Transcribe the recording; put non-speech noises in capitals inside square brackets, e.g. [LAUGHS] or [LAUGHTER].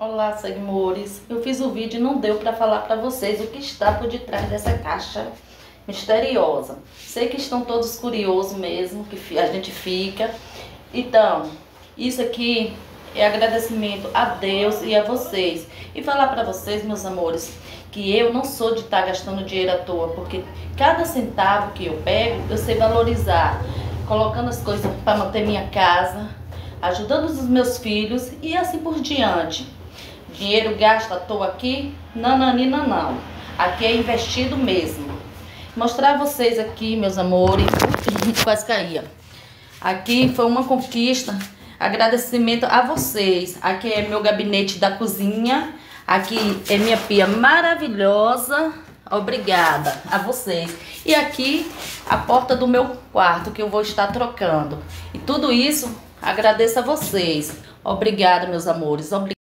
Olá, seguidores. Eu fiz o vídeo e não deu para falar para vocês o que está por detrás dessa caixa misteriosa. Sei que estão todos curiosos mesmo, que a gente fica. Então, isso aqui é agradecimento a Deus e a vocês. E falar para vocês, meus amores, que eu não sou de estar tá gastando dinheiro à toa, porque cada centavo que eu pego, eu sei valorizar, colocando as coisas para manter minha casa, ajudando os meus filhos e assim por diante. Dinheiro gasto à toa aqui? Nananina não. Aqui é investido mesmo. Mostrar a vocês aqui, meus amores. [LAUGHS] Quase caía. Aqui foi uma conquista. Agradecimento a vocês. Aqui é meu gabinete da cozinha. Aqui é minha pia maravilhosa. Obrigada a vocês. E aqui a porta do meu quarto que eu vou estar trocando. E tudo isso agradeço a vocês. Obrigada, meus amores. Obrigada.